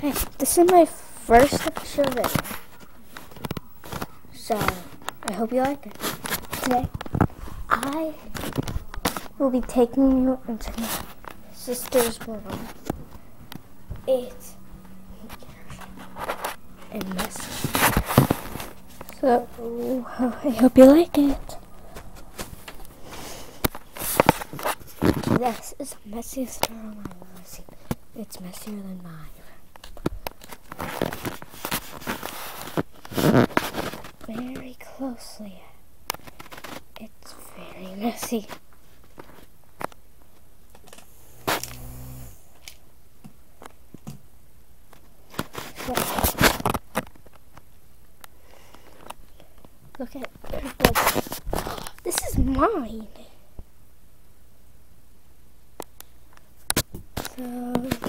Hey, this is my first official video. So, I hope you like it. Today, I will be taking you into my sister's room. It's and messy. So, I hope you like it. This is the messiest room I've ever seen. It's messier than mine. Closely. It's very messy. Look at like, this is mine. So.